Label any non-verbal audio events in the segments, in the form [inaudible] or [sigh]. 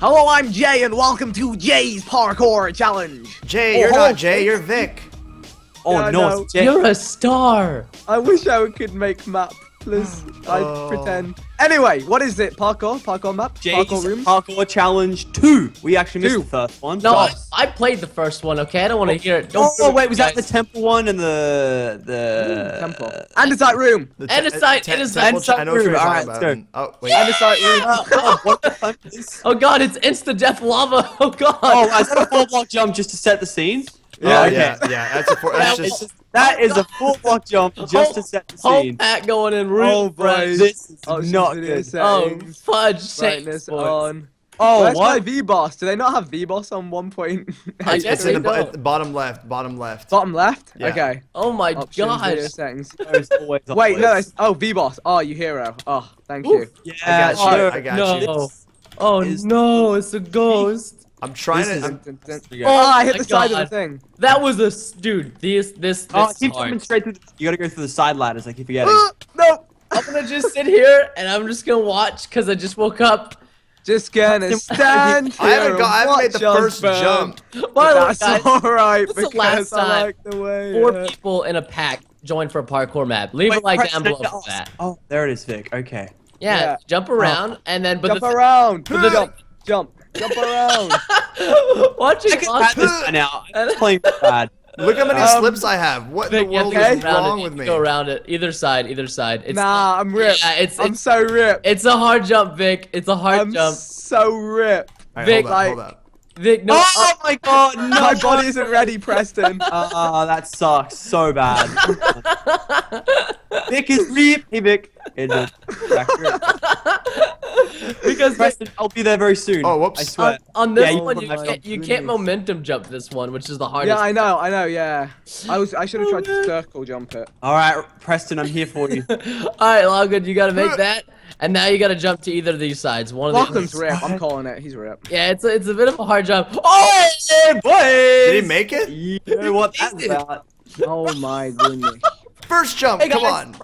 Hello, I'm Jay, and welcome to Jay's Parkour Challenge. Jay, you're Oh, not oh, Jay, you're Vic. Oh Yeah, I no, it's Jay. You're a star. I wish I could make map, please. [sighs] I Oh. pretend. Anyway, what is it? Parkour? Parkour map? Jay's Parkour rooms? Parkour Challenge 2. We actually missed the first one. No, I, I played the first one. Okay, I don't want to hear it. Don't Oh, ruin wait, it, was that the temple one and the the Temple. Andesite room. The And te- a side- te- and a temple side- ch- I know what you're All talking right, about. let's go. Oh, wait. Andesite room. [laughs] [laughs] oh, what the fuck is? Oh god, it's insta death lava. [laughs] Oh god. Oh, is that a four block jump just to set the scene? Oh, yeah, okay. yeah, yeah. That's a four. That's just. Was- That is a four block jump just to set the Whole scene. pack going in real Oh, boy. bright. This is Oh, not video good. Oh fudge Brightness sakes, on. Oh, Where's my what? VBOs? Do they not have VBOs on one point? [laughs] I guess [laughs] it's in the don't. the bottom left. Bottom left. Bottom left? Yeah. Okay. Oh my Options, gosh. settings. There's always Wait, no, it's, oh, VBOs. Oh, you hero. Oh, thank Oof. you. Yeah, I got you. sure. I got no. you. Oh no, it's a ghost. I'm trying This to. I'm-. Yeah. Oh, I hit my the side of the thing. That was a dude. This this this Oh, keep hard. jumping straight through. You gotta go through the side ladders. I keep forgetting. Uh, no. I'm gonna just sit here and I'm just gonna watch because I just woke up. Just gonna stand here [laughs] I haven't got. I haven't made the watch first burn. jump. By the way, That's guys, alright this is the because last I time like the way. four uh, people in a pack join for a parkour map. Leave Wait, a like down below for that. Oh, there it is, Vic. Okay. Yeah, Yeah. jump around and then but jump the around. but the- jump, jump, jump around. [laughs] watching I can on- this now. [laughs] I'm playing bad. Look how many Um, slips I have. What in the world is around wrong it. with me? Go around it. Either side. Either side. It's nah, I'm ripped. Yeah, it's I'm it's, so ripped. it's a hard jump, Vic. It's a hard I'm jump. so ripped. All right, Vic, hold up, hold up. Vic, no. Oh my god, [laughs] no! My body isn't ready, Preston. Oh, that sucks so bad. Vic is reap. Hey, Vic. Hey, Vic. because Preston, I'll be there very soon. Oh, whoops. I swear. on, on this Yeah, one you my can't you can't momentum jump this one, which is the hardest. yeah, I know, I know, yeah. I was, I should have tried to oh, circle jump it. All right, Preston, I'm here for you. [laughs] All right, Logan, you gotta make [laughs] that, and now you gotta jump to either of these sides. One of Lachlan's these. rip. I'm [laughs] calling it. He's rip. Yeah, it's a, it's a bit of a hard jump. Oh, oh Hey, boys! Did he make it? You know what that's about. Oh my goodness. First jump. Hey, Come guys. on.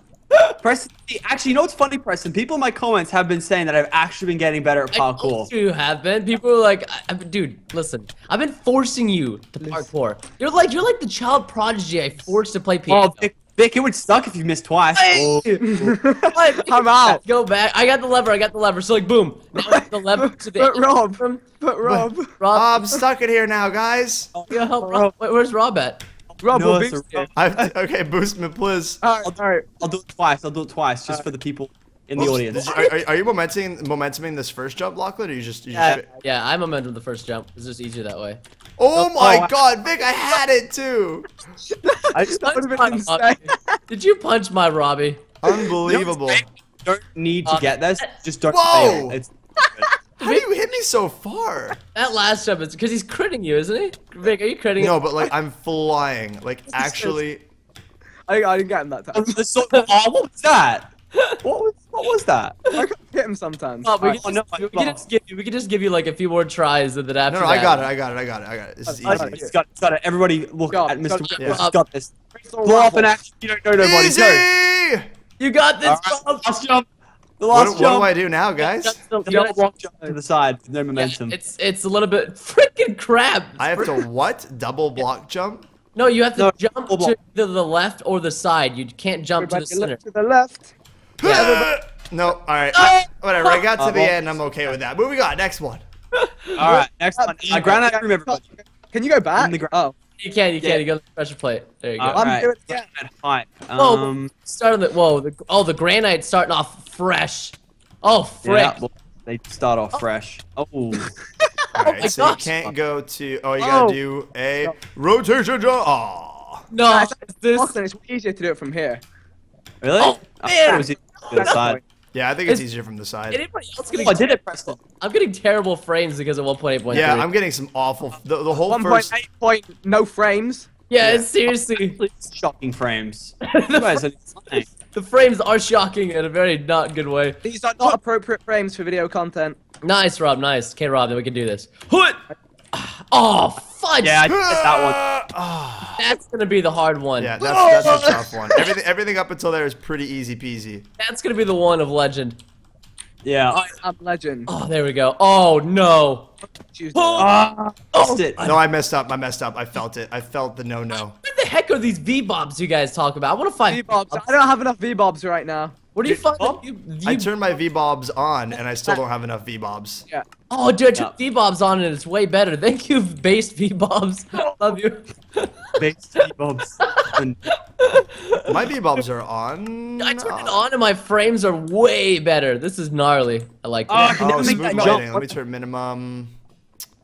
Preston, actually, you know what's funny, Preston? People in my comments have been saying that I've actually been getting better at parkour. told you have been. People are like, I, I, dude, listen. I've been forcing you to parkour. You're like you're like the child prodigy I forced to play oh, piano. Oh, Vic, Vic, it would suck if you missed twice. Oh. [laughs] What? [laughs] I'm out. Go back. I got the lever. I got the lever. So like, boom. Now the lever [laughs] to the. But Rob, From but Rob, Rob. I'm stuck in here now, guys. yeah, help, Rob. Wait, where's Rob at? Rob No, will it's boost. I, [laughs] okay, boost me, please. Alright, alright. I'll do it twice. I'll do it twice, just for the people in the Oops. audience. Are, are- are you momenting momentuming this first jump, Lachlan, or you just? You Yeah. just Yeah, I momentum the first jump. It's just easier that way. oh, oh my oh, I- God, Vic, I had it too. [laughs] I That would've been My insane. Did you punch my Robbie? Unbelievable. don't need to uh, get this. Just don't Whoa! Fail. It's How do you hit me so far? That last jump is because he's critting you, isn't he? Vic, are you critting? No, but like I'm [laughs] flying. Like actually, I, I didn't get him that time. [laughs] the sort oh, uh, what was that? What was what was that? I can hit him sometimes. Oh, we, Alright, can oh, just, no, we, can just give you, we can just give you like a few more tries, and then after no, no, I got it, I got it, I got it, I got it. This is I- easy. I- It's got, it's got it. Everybody look Go, at go, Mr. go. Williams. Yeah. Got this. Blow up in action. You don't know nobody. Easy. Go. You got this. Alright, Rob. last jump. The What, last what jump. do I do now, guys? That's the- The you gotta- jump to the side. with No yeah, momentum. it's it's a little bit freaking crap. I have to what? Double block jump? No, you have to No, jump to block. the, the left or the side. You can't jump to the Everybody center. to the left. no, all right. No. Whatever. I got to Uh, the well- end. I'm okay with that. Moving on. Next one. All right, next one. [laughs] Uh, granite room, everybody. Can you go back? In the oh, You can't. You Yeah. can't. You go to the pressure plate. There you go. All I'm right. doing it again. Height. Oh, Um, start on the whoa. The, oh, the granite starting off fresh. Oh, frick. yeah, well, they start off fresh. Oh, [laughs] All my right. so you can't go to. Oh, you gotta Oh. do a rotation jump. Oh. No, Guys, this. Lachlan, it's easier to do it from here. really? Oh, I man. thought it was the [laughs] side. Yeah, I think it's It's- easier from the side. Anybody else getting? Oh, I did it, Preston. I'm getting terrible frames because of 1.8.3. Yeah, I'm getting some awful. The, the whole One first. point eight point no frames. Yeah, Yeah. seriously. [laughs] Shocking frames. [laughs] You guys. The frames are shocking in a very not good way. These are not appropriate frames for video content. Nice, Rob. Nice. Okay, Rob, then we can do this. Hoot! [sighs] Oh, fudge! Yeah, I did that one. [sighs] That's gonna be the hard one. Yeah, that's, that's a [laughs] tough one. Everything, everything up until there is pretty easy peasy. That's gonna be the one of legend. Yeah. I am legend. Oh, there we go. Oh no. Tuesday. Ah, missed it. No, I messed up. I messed up. I felt it. I felt the no no. What the heck are these V-bobs you guys talk about? I want to find V-bobs. I don't have enough V-bobs right now. What are you Bob? finding? I turned my V bobs on, and I still don't have enough V bobs. Yeah. oh, dude, I took Yeah. V-bobs on and it's way better. Thank you, base [laughs] V-bobs. Love you. [laughs] Baked bobs. [laughs] My V bobs are on. I turned it on and my frames are way better. This is gnarly. I like Oh, I that. can Oh, make smooth that lighting. jump. Let me turn minimum.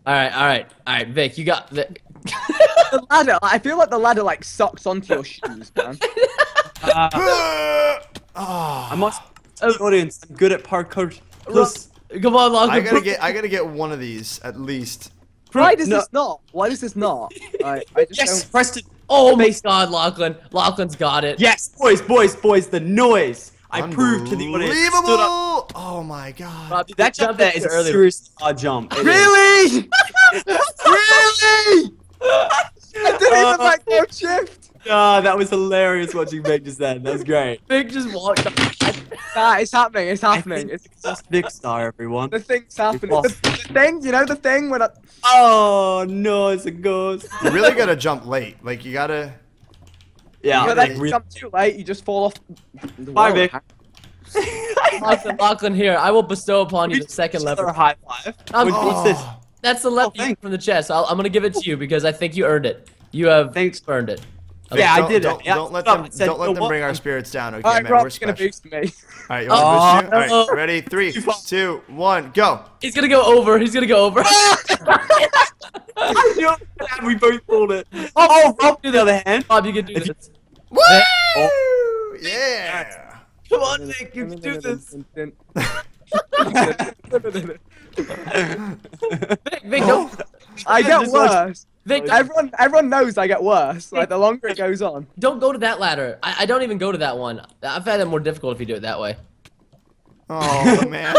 All right, all right, all right, Vic, you got the. The ladder. I feel like the ladder like sucks onto your shoes, man. [laughs] uh, Ah. I must. tell the audience, I'm good at parkour. Plus, Come on, Lachlan. I gotta get. I gotta get one of these at least. Why does No. this not? Why does this not? Right, I just yes, don't. Preston. Oh my God, Lachlan. Lachlan's got it. Yes, boys, boys, boys. The noise. I proved to the audience. Unbelievable! Oh my god. Rob, That jump jump there in is a early. seriously jump. It is. Really? [laughs] [laughs] really? I didn't even Uh, like go shift. Ah, that was hilarious watching Meg just then. That was great. Vic just walked up. Nah, it's happening. It's happening. It's it's just Vikkstar, everyone. the thing's happening. The, the thing, you know, the thing when I. Oh no, it's a ghost. You really gotta jump late. Like you gotta. Yeah, but gotta then you really- jump too late, you just fall off. The Bye, wall. Vic. Lachlan, Lachlan, here. I will bestow upon you the second Another lever. high five. Um, Wait, what's this? That's the left Oh, from the chest. I'll, I'm gonna give it to you because I think you earned it. You have Thanks. earned it. Yeah, I don't, did. Don't, Yeah, don't let them. Said, don't let you them bring our spirits down. Okay, Alright, man. We're Rob's gonna special. boost me. All right, you want to boost oh, you? All right, ready? Three, Too far. two, one, go. He's gonna go over. He's gonna go over. [laughs] You're glad we both pulled it. Oh, oh Rob, do the other hand. Bob, you can do If you- this. Woo! Oh. Yeah. Come on, Nick. You can do this. [laughs] Vic, Vic, oh. don't, I get Just watch- worse. Vic, don't, Everyone, everyone knows I get worse. Like the longer it goes on. don't go to that ladder. I, I don't even go to that one. I find it more difficult if you do it that way. Oh [laughs] man.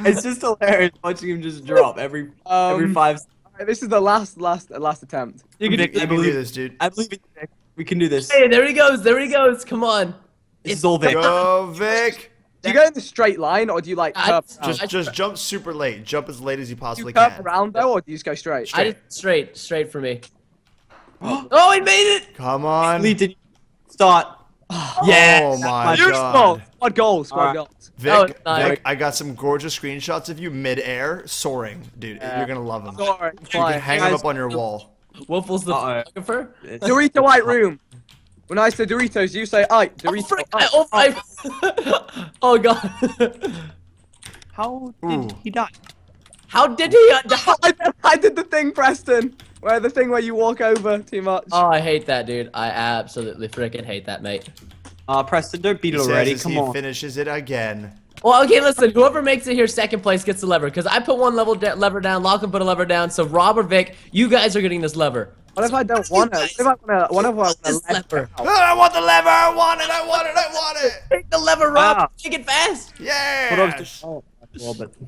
It's just hilarious watching him just drop every every Um, five. alright, this is the last, last, last attempt. You can Vic, do I You can do believe this, dude. I believe in you, Nick. We can do this. Hey, there he goes. There he goes. Come on. This is all Vic. Go, Vic. Do you go in the straight line or do you like curve just- Just, just jump super late. Jump as late as you Do possibly you curve can. around though or do you just go straight? I did straight, straight for me. [gasps] oh, he made it. Come on. Lee, did you start? Oh yes. Oh my Beautiful. god. Squad goals. Squad Alright. goals. Vic, Oh, nice. Vic, I got some gorgeous screenshots of you mid-air soaring, dude. You're gonna love them. Sorry, You can fine. hang them up on your wall. Woofless the Uh-oh. photographer. Dorito White Room. When I say Doritos, you say I. Oh, Ike. I, oh, I, [laughs] oh god. How did Ooh. he die? How did he? die? [laughs] I, did- I did the thing, Preston. Where the thing where you walk over too much. Oh, I hate that, dude. I absolutely freaking hate that, mate. Uh, Preston, don't beat He it says already. as Come he on. finishes it again. Well, okay, listen. Whoever makes it here second place gets the lever. Because I put one level lever down, Lachlan put a lever down. So Rob or Vic, you guys are getting this lever. What if I don't want it? What if I want to? What if I want This to lever. Oh, I want the lever. I want it. I want it. I want it. [laughs] Take the lever, Rob. Wow. Take it fast. Yes. Oh,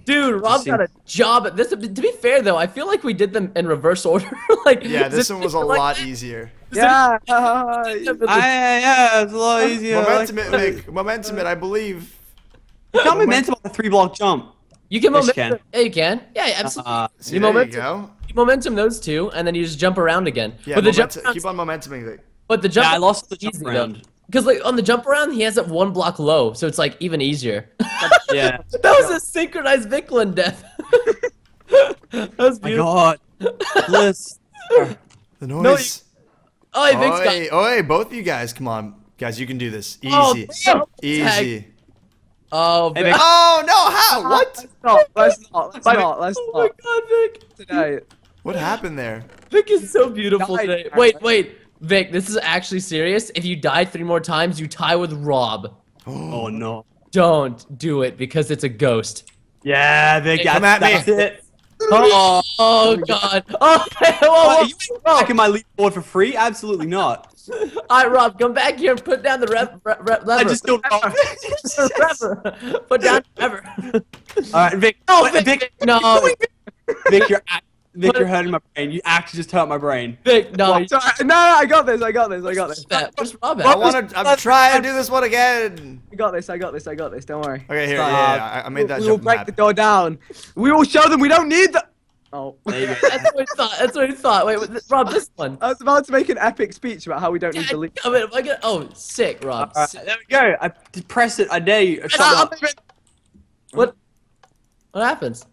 Dude, Rob got a job at this. To be fair, though, I feel like we did them in reverse order. [laughs] like, Yeah, this one was a like- lot easier. Yeah. [laughs] I, yeah, it's a lot easier. Momentum like- it, Vic. Momentum it, I believe. You can't momentum on the three block jump. You can Yes, you momentum. Yeah, you can. Yeah, absolutely. Uh, See, You there you momentum. go. you momentum those two, and then you just jump around again. Yeah, but the jump momentum, around's- keep on momentuming, Vic. But the jump yeah, I lost the jump easy, though. round. Because like on the jump around, he has it one block low, so it's like even easier. [laughs] Yeah. [laughs] that was a synchronized Vicklin death. [laughs] that was My. God. Bliss. The No, noise. Oh, hey, Vic's got. Oi, oi, both of you guys, come on. Guys, you can do this. Oh, Easy. damn. Easy. Oh, Hey, Vic. Vic. Oh, no, how? Ah, what? Let's not. Let's not. Let's Bye. not. Let's Oh my. God, Vic. Today. What happened there? Vic is so beautiful Died. today. Wait, wait, Vic. This is actually serious. If you die three more times, you tie with Rob. [gasps] Oh, oh no. Don't do it because it's a ghost. Yeah, Vic. Hey, come at me. That's it. Oh, oh God. Oh, whoa, [laughs] What, whoa, are you oh, back oh. in my leaderboard for free? Absolutely not. [laughs] All right, Rob, come back here and put down the rev, re, re, lever. I just don't know. [laughs] Rever. Put down the lever. All right, Vic. No, Wait, Vic, Vic, no. [laughs] Vic, you're. Vic, you're hurting my brain. You actually just hurt my brain. Vic, no. Sorry, no, no, I got this. I got this. I got this. That- Where's Rob I want to. I'm trying to do this one again. I got this. I got this. I got this. Don't worry. Okay, here. Stop. Yeah, yeah, I, I made that we will break map. the door down. We will show them we don't need the. Oh. There you go. That's what he thought. That's what he thought. Wait, wait, Rob, this one. I was about to make an epic speech about how we don't need to God leave. damn it, am I gonna- Oh, sick, Rob. Alright, sick. there we go. I press it. I dare you. Shut up. What? What happens?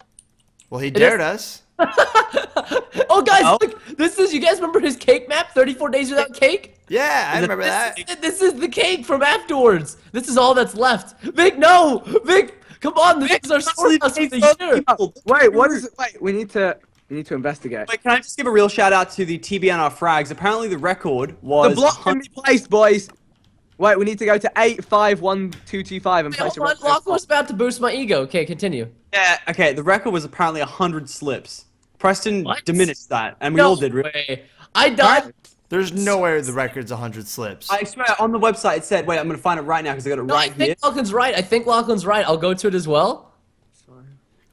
Well, he is- dared us. [laughs] oh, guys, Oh. look! This is. You guys remember his cake map? 34 days without cake. Yeah, I remember This, that. this is the cake from afterwards. This is all that's left. Vic, no, Vic, come on. This is our storehouse for the year. Wait, what is it? Wait, we need to. We need to investigate. Wait, can I just give a real shout out to the TBNR frags? Apparently, the record was. The block can be placed, boys. Wait, we need to go to eight five one two two five and Wait, place a hold on, record. Lachlan's about to boost my ego. Okay, continue. Yeah, okay, the record was apparently 100 slips. Preston What? diminished that, and we no all did. really. way. I died. There's nowhere the record's 100 slips. I swear, on the website it said, wait, I'm gonna find it right now because I got it No, I right here. think Lachlan's right. I think Lachlan's right. I'll go to it as well.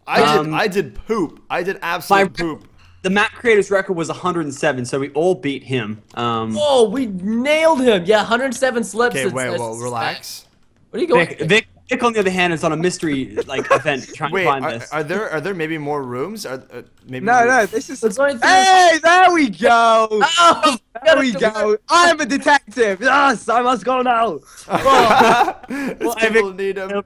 I did. Um, I did poop. I did absolute my- poop. The map creator's record was 107, so we all beat him. Um, Oh, we nailed him. Yeah, 107 slips. Okay, wait, well, relax. back. What are you going? Vic, Vic, Vic, on the other hand, is on a mystery like event [laughs] trying Wait, to find are, this. are there are there maybe more rooms? Are uh, maybe No, no, this is. It's only Hey, there we go. [laughs] Oh, There we go. I'm a detective. Yes, I must go now. [laughs] [laughs] These people need them.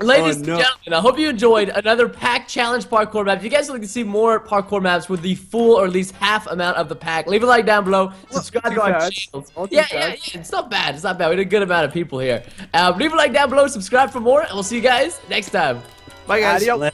Ladies Oh, and gentlemen, I hope you enjoyed another pack challenge parkour map. If you guys would like to see more parkour maps with the full or at least half amount of the pack, leave a like down below. Subscribe to our two-thirds. channels. All Yeah, yeah, yeah. It's not bad. It's not bad. We had a good amount of people here. Uh, leave a like down below. Subscribe for more, and we'll see you guys next time. Bye, guys. Adios.